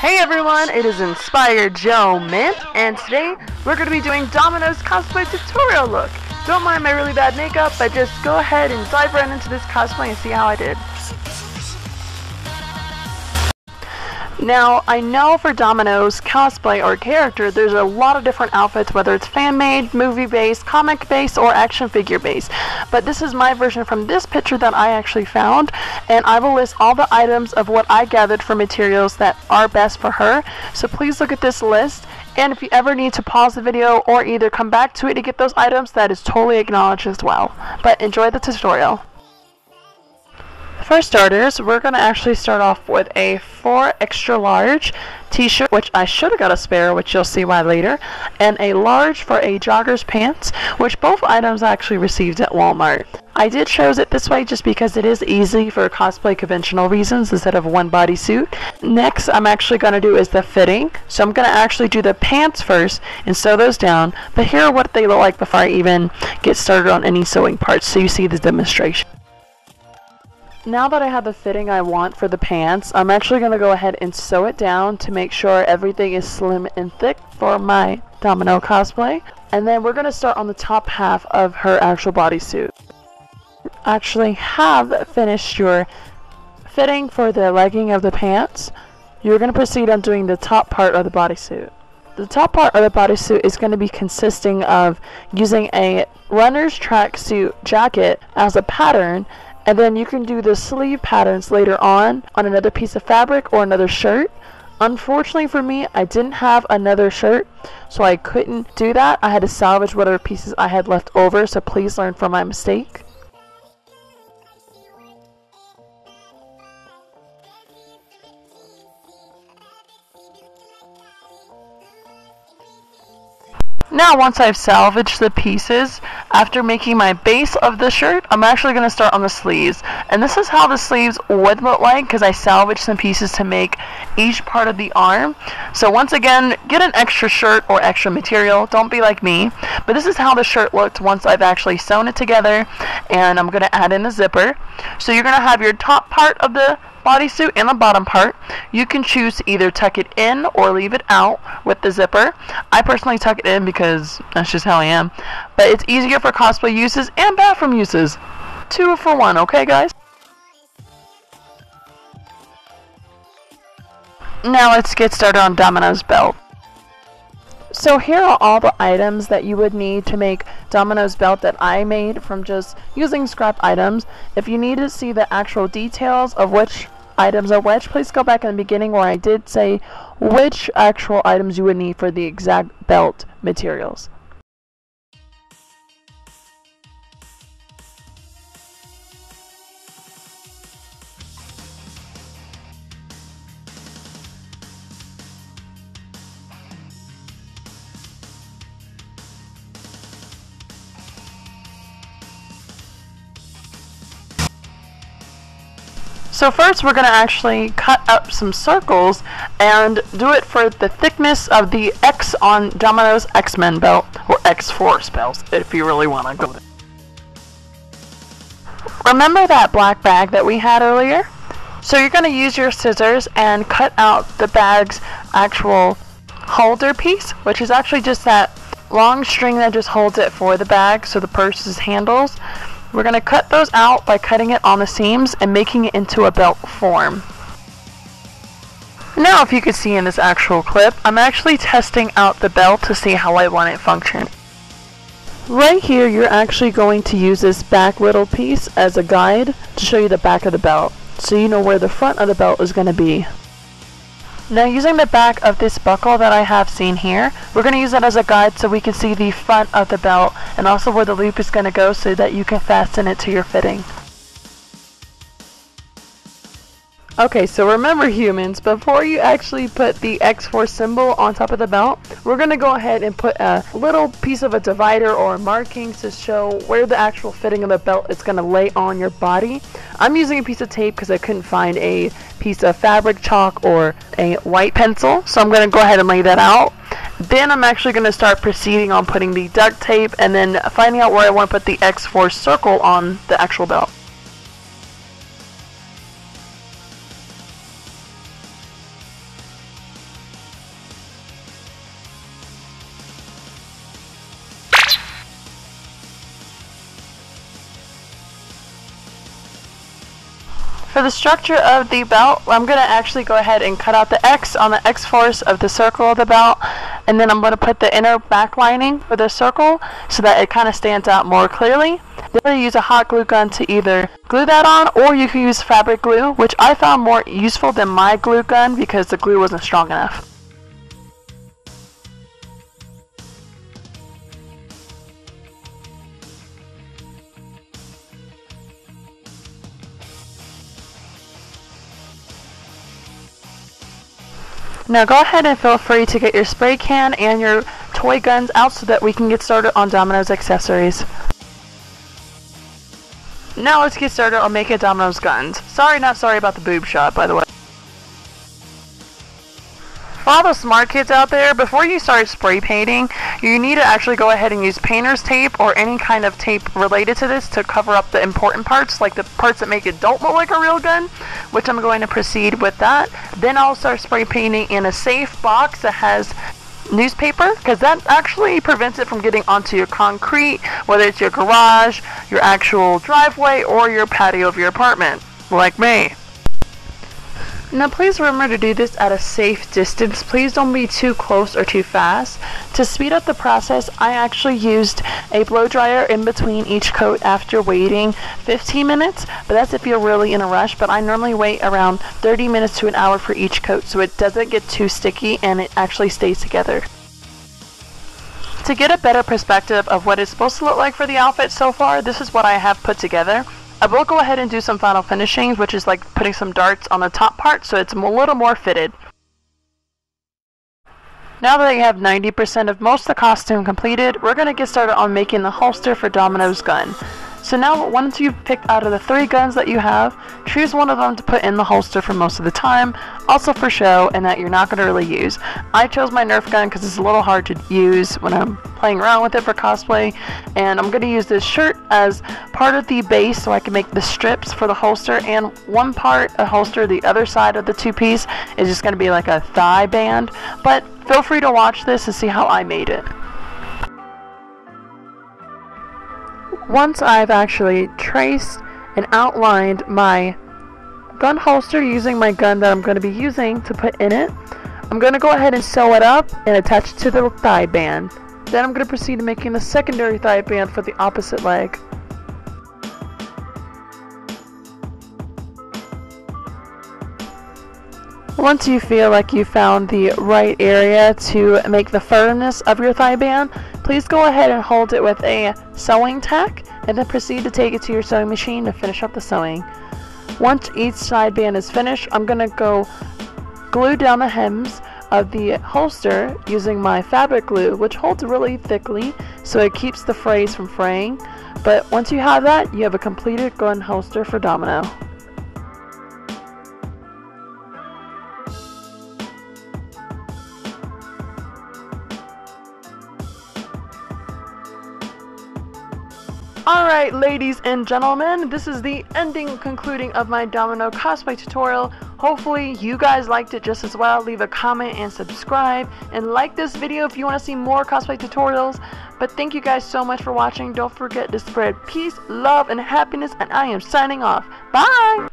Hey everyone, it is Inspired JooMin, and today we're going to be doing Domino's cosplay tutorial look. Don't mind my really bad makeup, but just go ahead and dive right into this cosplay and see how I did. Now, I know for Domino's cosplay or character, there's a lot of different outfits, whether it's fan-made, movie-based, comic-based, or action figure-based. But this is my version from this picture that I actually found, and I will list all the items of what I gathered for materials that are best for her. So please look at this list, and if you ever need to pause the video or either come back to it to get those items, that is totally acknowledged as well. But enjoy the tutorial. For starters, we're going to actually start off with a 4 extra large t-shirt, which I should have got a spare, which you'll see why later, and a large for a jogger's pants, which both items I actually received at Walmart. I did chose it this way just because it is easy for cosplay conventional reasons instead of one bodysuit. Next, I'm actually going to do is the fitting. So I'm going to actually do the pants first and sew those down, but here are what they look like before I even get started on any sewing parts so you see the demonstration. Now that I have the fitting I want for the pants, I'm actually going to go ahead and sew it down to make sure everything is slim and thick for my Domino cosplay. And then we're going to start on the top half of her actual bodysuit. Actually have finished your fitting for the legging of the pants. You're going to proceed on doing the top part of the bodysuit. The top part of the bodysuit is going to be consisting of using a runner's tracksuit jacket as a pattern and then you can do the sleeve patterns later on on another piece of fabric or another shirt. Unfortunately for me, I didn't have another shirt, so I couldn't do that. I had to salvage whatever pieces I had left over, so please learn from my mistake. Now once I've salvaged the pieces, after making my base of the shirt, I'm actually going to start on the sleeves. And this is how the sleeves would look like because I salvaged some pieces to make each part of the arm. So once again, get an extra shirt or extra material. Don't be like me. But this is how the shirt looked once I've actually sewn it together. And I'm going to add in a zipper. So you're going to have your top part of the bodysuit and the bottom part. You can choose to either tuck it in or leave it out with the zipper. I personally tuck it in because that's just how I am. But it's easier for cosplay uses and bathroom uses. Two for one, okay guys? Now let's get started on Domino's belt. So here are all the items that you would need to make Domino's belt that I made from just using scrap items. If you need to see the actual details of which items are which, please go back in the beginning where I did say which actual items you would need for the exact belt materials. So first we're going to actually cut up some circles and do it for the thickness of the X on Domino's X-Men belt, or X-Force belts, if you really want to go there. Remember that black bag that we had earlier? So you're going to use your scissors and cut out the bag's actual holder piece, which is actually just that long string that just holds it for the bag so the purse's handles. We're going to cut those out by cutting it on the seams and making it into a belt form. Now if you can see in this actual clip, I'm actually testing out the belt to see how I want it function. Right here you're actually going to use this back little piece as a guide to show you the back of the belt so you know where the front of the belt is going to be. Now using the back of this buckle that I have seen here, we're going to use that as a guide so we can see the front of the belt and also where the loop is going to go so that you can fasten it to your fitting. Okay, so remember humans, before you actually put the X-Force symbol on top of the belt, we're going to go ahead and put a little piece of a divider or markings to show where the actual fitting of the belt is going to lay on your body. I'm using a piece of tape because I couldn't find a piece of fabric chalk or a white pencil, so I'm going to go ahead and lay that out. Then I'm actually going to start proceeding on putting the duct tape and then finding out where I want to put the X-Force circle on the actual belt. For the structure of the belt, I'm going to actually go ahead and cut out the X on the X-force of the circle of the belt, and then I'm going to put the inner back lining for the circle so that it kind of stands out more clearly. Then to use a hot glue gun to either glue that on, or you can use fabric glue, which I found more useful than my glue gun because the glue wasn't strong enough. Now go ahead and feel free to get your spray can and your toy guns out so that we can get started on Domino's accessories. Now let's get started on making Domino's guns. Sorry, not sorry about the boob shot, by the way. For all the smart kids out there, before you start spray painting, you need to actually go ahead and use painter's tape or any kind of tape related to this to cover up the important parts, like the parts that make it don't look like a real gun, which I'm going to proceed with that. Then I'll start spray painting in a safe box that has newspaper because that actually prevents it from getting onto your concrete, whether it's your garage, your actual driveway, or your patio of your apartment, like me. Now please remember to do this at a safe distance. Please don't be too close or too fast. To speed up the process, I actually used a blow dryer in between each coat after waiting 15 minutes, but that's if you're really in a rush, but I normally wait around 30 minutes to an hour for each coat so it doesn't get too sticky and it actually stays together. To get a better perspective of what it's supposed to look like for the outfit so far, this is what I have put together. I will go ahead and do some final finishings, which is like putting some darts on the top part so it's a little more fitted. Now that I have 90% of most of the costume completed, we're going to get started on making the holster for Domino's gun. So now once you've picked out of the three guns that you have, choose one of them to put in the holster for most of the time, also for show and that you're not going to really use. I chose my Nerf gun because it's a little hard to use when I'm playing around with it for cosplay and I'm going to use this shirt as part of the base so I can make the strips for the holster and one part a holster the other side of the two piece is just going to be like a thigh band but feel free to watch this and see how I made it. Once I've actually traced and outlined my gun holster using my gun that I'm going to be using to put in it, I'm going to go ahead and sew it up and attach it to the thigh band. Then I'm going to proceed to making the secondary thigh band for the opposite leg. Once you feel like you found the right area to make the firmness of your thigh band, please go ahead and hold it with a sewing tack and then proceed to take it to your sewing machine to finish up the sewing. Once each side band is finished, I'm going to go glue down the hems of the holster using my fabric glue, which holds really thickly so it keeps the frays from fraying. But once you have that, you have a completed gun holster for Domino. Alright ladies and gentlemen, this is the ending concluding of my Domino cosplay tutorial. Hopefully you guys liked it just as well. Leave a comment and subscribe and like this video if you want to see more cosplay tutorials. But thank you guys so much for watching. Don't forget to spread peace, love, and happiness and I am signing off. Bye!